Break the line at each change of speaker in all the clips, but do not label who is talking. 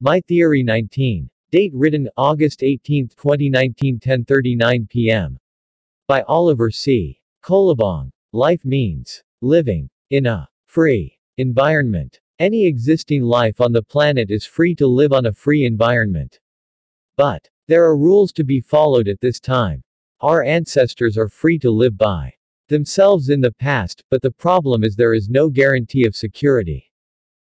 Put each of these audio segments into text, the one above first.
My Theory 19. Date written August 18, 2019 10:39 p.m. by Oliver C. Colobong. Life means living in a free environment. Any existing life on the planet is free to live on a free environment. But there are rules to be followed at this time. Our ancestors are free to live by themselves in the past, but the problem is there is no guarantee of security.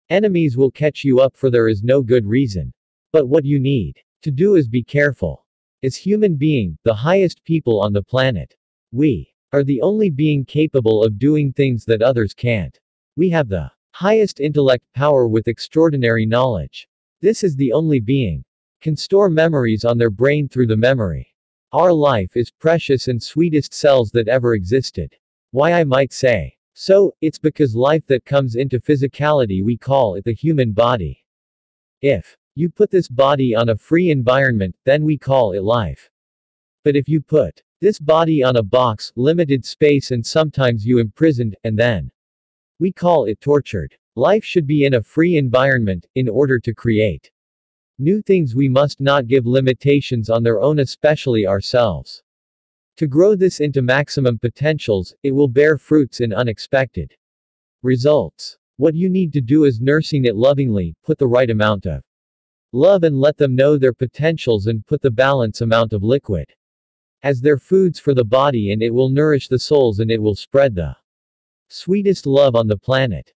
Enemies will catch you up for there is no good reason. But what you need to do is be careful. As human being, the highest people on the planet, we are the only being capable of doing things that others can't. We have the highest intellect power with extraordinary knowledge. This is the only being can store memories on their brain through the memory. Our life is precious and sweetest cells that ever existed. Why I might say. So, it's because life that comes into physicality we call it the human body. If you put this body on a free environment, then we call it life. But if you put this body on a box, limited space and sometimes you imprisoned, and then we call it tortured. Life should be in a free environment, in order to create new things we must not give limitations on their own especially ourselves. To grow this into maximum potentials, it will bear fruits in unexpected results. What you need to do is nursing it lovingly, put the right amount of love and let them know their potentials and put the balance amount of liquid as their foods for the body and it will nourish the souls and it will spread the sweetest love on the planet.